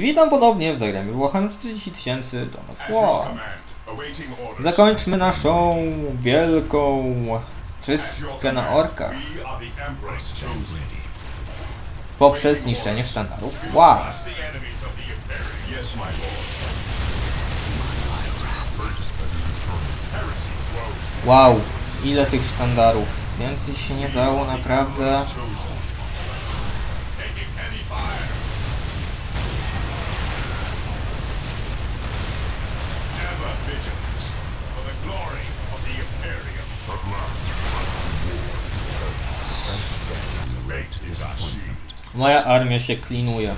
Witam ponownie w zagraniu Włochem 40 tysięcy Dawn. Zakończmy naszą wielką czystkę na orkach poprzez zniszczenie sztandarów. Wow! Wow, ile tych sztandarów. Więcej się nie dało naprawdę. Vigilant for the glory of the Imperium. At last, shield. Moja armia się klinuje.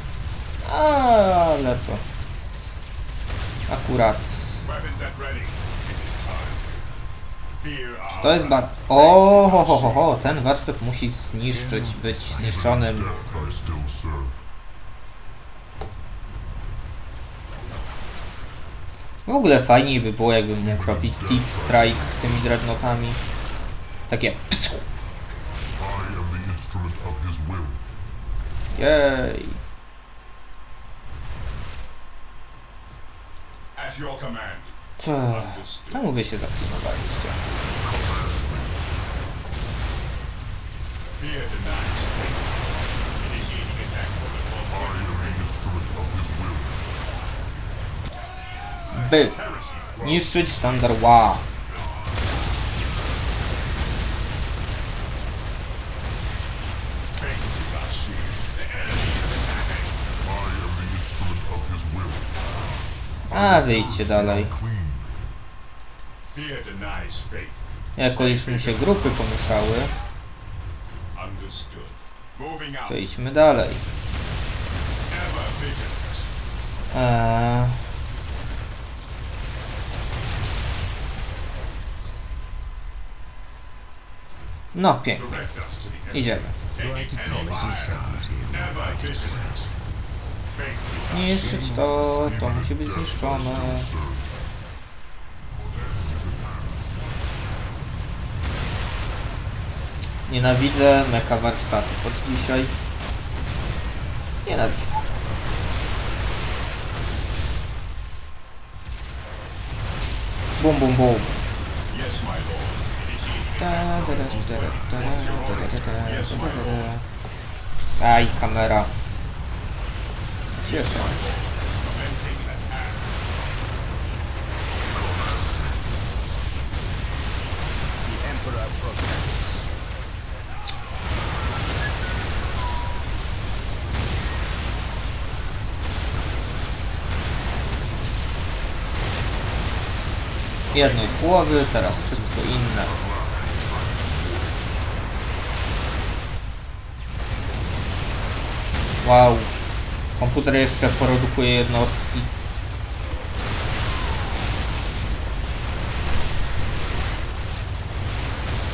Ale to... Akurat... To jest ba... O, ho, ho, ho, ho, ten warsztat musi zniszczyć, być zniszczonym. W ogóle fajniej by było, jakbym mógł robić deep strike z tymi dreadnotami. Takie psu. Jej. Co? Czemu wy się zapilnowaliście? I am the instrument of his will by niszczyć sztandar Ła. A wyjdźcie dalej. Jako już mi się grupy pomieszały, to dalej. Eee... Fate is our Niszczyć to, to musi być zniszczone. Nienawidzę meka warsztatów od dzisiaj. Nienawidzę. Bum bum bum. Aj, kamera. Gdzie są? Jedno z głowy, teraz wszystko inne. Wow. Komputer jeszcze produkuje jednostki.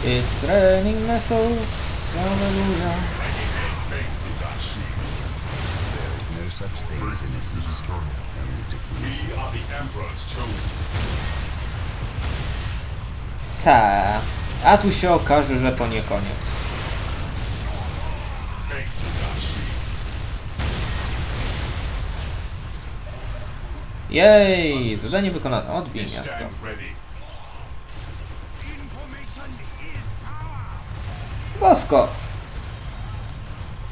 It's raining missiles. Hallelujah. There is no such thing as innocence. Only degrees. We are the Emperor's chosen. Ta. A tu się okaże, że to nie koniec. Jej! Zadanie wykonane. Odbij miasto. Bosko!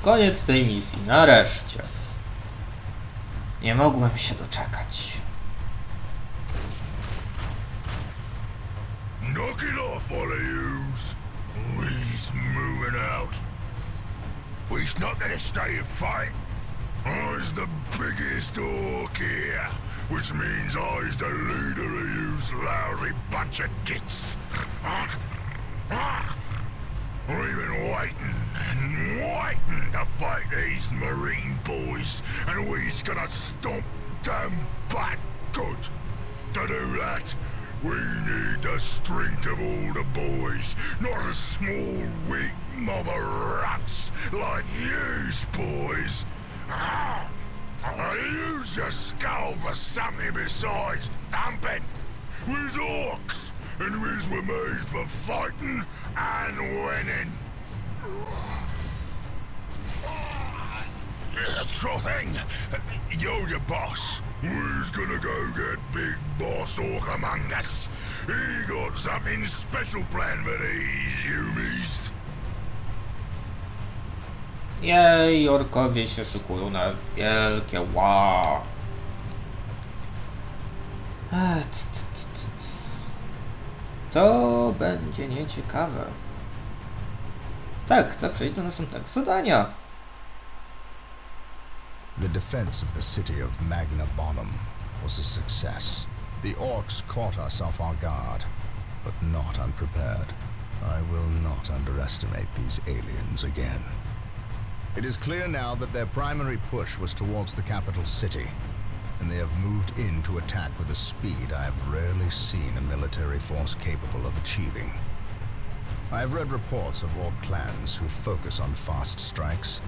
Koniec tej misji, nareszcie. Nie mogłem się doczekać. Knock it off, all of yous. We's moving out. We's not gonna stay and fight. I's the biggest orc here, which means I's the leader of yous lousy bunch of gits. We've been waiting and waiting to fight these marine boys, and we's gonna stomp them back good. To do that, we need the strength of all the boys, not a small, weak mob of rats like yous boys. Ah! Ah, use your skull for something besides thumping. We's orcs, and we's were made for fighting and winning. Uh, You're the boss. Who's gonna go get Big Boss Orc among us? He got something special planned for these humies. Jej, orkowie się szykują na wielkie c. To będzie nieciekawe. Tak, chcę przejść do następnego zadania. The defense of the city of Magna Bonum was a success. The orcs caught us off our guard, but not unprepared. I will not underestimate these aliens again. It is clear now that their primary push was towards the capital city, and they have moved in to attack with a speed I have rarely seen a military force capable of achieving. I have read reports of orc clans who focus on fast strikes,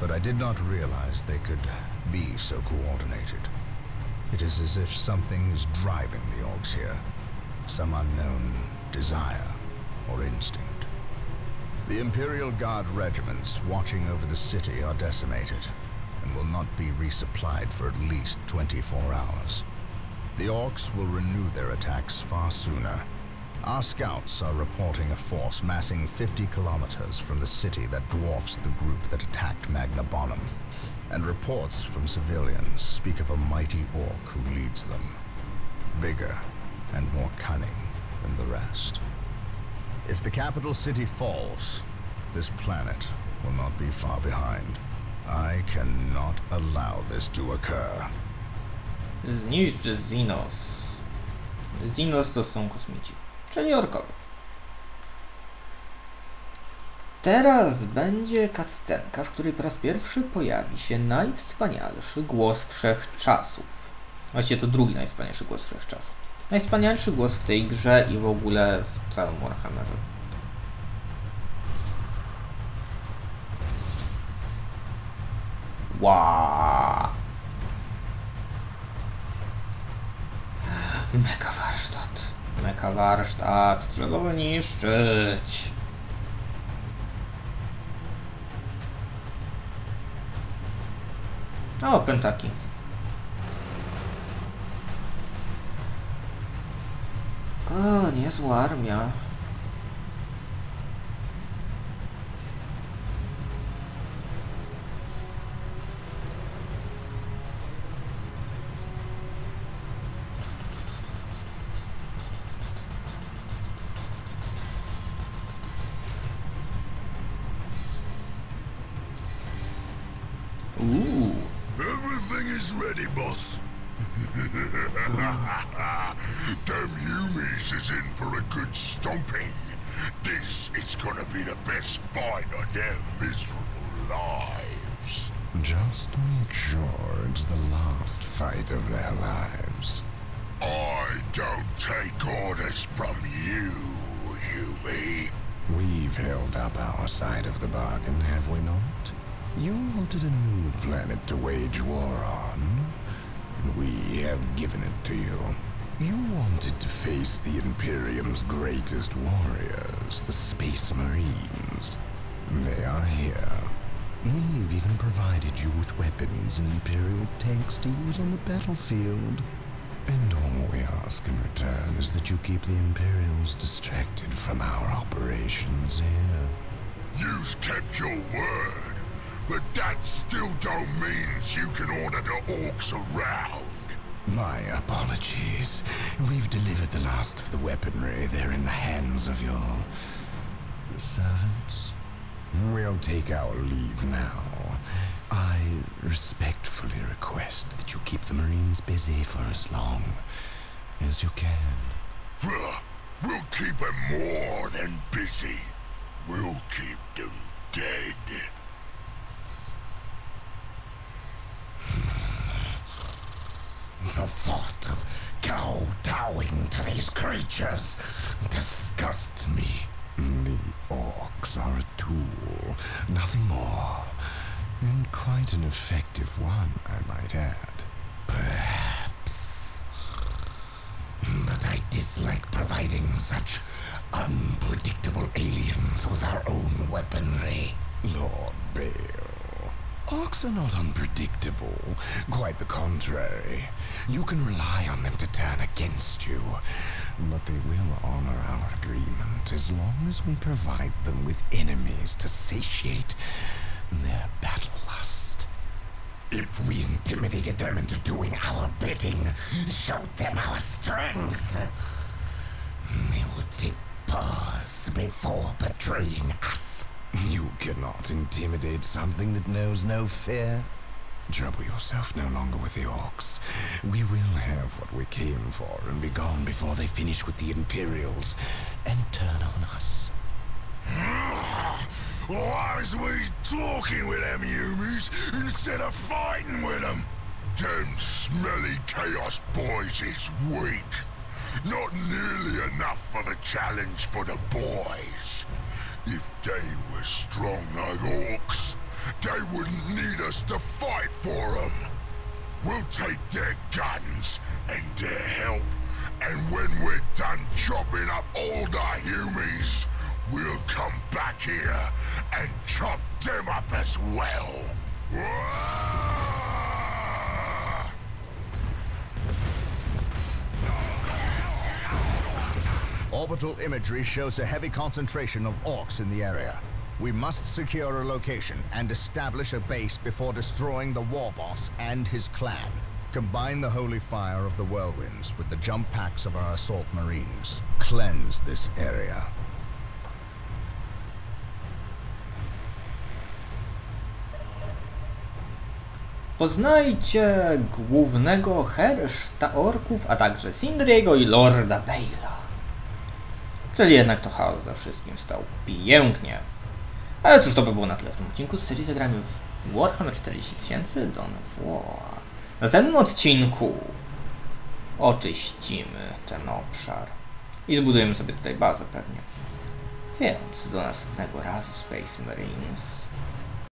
but I did not realize they could be so coordinated. It is as if something is driving the orcs here, some unknown desire or instinct. The Imperial Guard regiments watching over the city are decimated and will not be resupplied for at least 24 hours. The orcs will renew their attacks far sooner. Our scouts are reporting a force massing 50 kilometers from the city that dwarfs the group that attacked Magna Bonum. And reports from civilians speak of a mighty orc who leads them. Bigger and more cunning than the rest. If the capital city falls, this planet will not be far behind. I cannot allow this to occur. Zniszczy Zinos. Zinos to są kosmici, czyli orkowie. Teraz będzie cutscenka, w której po raz pierwszy pojawi się najwspanialszy głos wszechczasów. Właściwie to drugi najwspanialszy głos wszechczasów. Najwspanialszy głos w tej grze i w ogóle w całym Warhammerze. Wow. Mega warsztat. Mega warsztat. Trzeba go niszczyć. O, pentaki. Ah, o, niezła armia. Uuu. Everything is ready, boss. Them humies is in for a good stomping. This is gonna be the best fight of their miserable lives. Just make sure it's the last fight of their lives. I don't take orders from you, humie. We've held up our side of the bargain, have we not? You wanted a new planet to wage war on. We have given it to you. You wanted to face the Imperium's greatest warriors, the Space Marines. They are here. We've even provided you with weapons and Imperial tanks to use on the battlefield. And all we ask in return is that you keep the Imperials distracted from our operations here. You've kept your word, but that still don't mean you can order the orcs around. My apologies. We've delivered the last of the weaponry. They're in the hands of your servants. We'll take our leave now. I respectfully request that you keep the Marines busy for as long as you can. We'll keep them more than busy. We'll keep them dead. The thought of kowtowing to these creatures disgusts me. The orcs are a tool, nothing more. And quite an effective one, I might add. Perhaps. But I dislike providing such unpredictable aliens with our own weaponry. Lord Bale, Orcs are not unpredictable. Quite the contrary. You can rely on them to turn against you. But they will honor our agreement as long as we provide them with enemies to satiate their battle lust. If we intimidated them into doing our bidding, showed them our strength, they would take pause before betraying us. You cannot intimidate something that knows no fear. Trouble yourself no longer with the orcs. We will have what we came for and be gone before they finish with the Imperials and turn on us. Ah, why is we talking with them humies instead of fighting with them? Them smelly chaos boys is weak. Not nearly enough of a challenge for the boys. If they were strong like orcs, they wouldn't need us to fight for them. We'll take their guns and their help, and when we're done chopping up all the humies, we'll come back here and chop them up as well. Wah! Orbital imagery shows a heavy concentration of orcs in the area. We must secure a location and establish a base before destroying the war boss and his clan. Combine the holy fire of the whirlwinds with the jump packs of our assault marines. Cleanse this area. Poznajcie głównego herszta orków, a także Sindriego i Lorda Bale'a. Czyli jednak to chaos za wszystkim stał pięknie. Ale cóż, to by było na tyle w tym odcinku z serii Zagramy w Warhammer 40 000 Dawn of War. W następnym odcinku oczyścimy ten obszar i zbudujemy sobie tutaj bazę pewnie. Więc do następnego razu Space Marines.